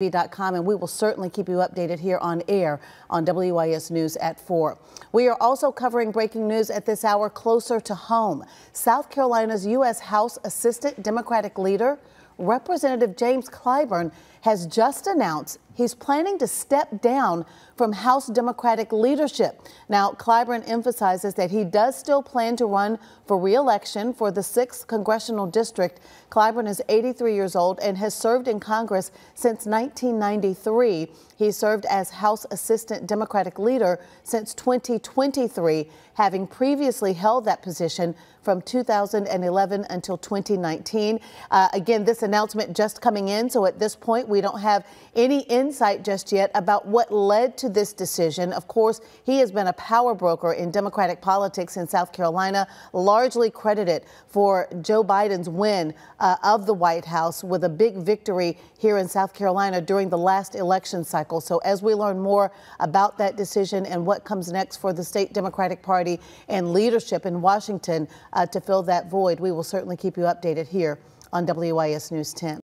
And we will certainly keep you updated here on air on WIS News at 4. We are also covering breaking news at this hour closer to home. South Carolina's U.S. House Assistant Democratic Leader, Representative James Clyburn, has just announced he's planning to step down from House Democratic leadership. Now, Clyburn emphasizes that he does still plan to run for re-election for the 6th Congressional District. Clyburn is 83 years old and has served in Congress since 1993. He served as House Assistant Democratic Leader since 2023, having previously held that position from 2011 until 2019. Uh, again, this announcement just coming in, so at this point we don't have any insight just yet about what led to this decision. Of course, he has been a power broker in Democratic politics in South Carolina, largely credited for Joe Biden's win uh, of the White House with a big victory here in South Carolina during the last election cycle. So as we learn more about that decision and what comes next for the state Democratic Party and leadership in Washington uh, to fill that void, we will certainly keep you updated here on WIS News 10.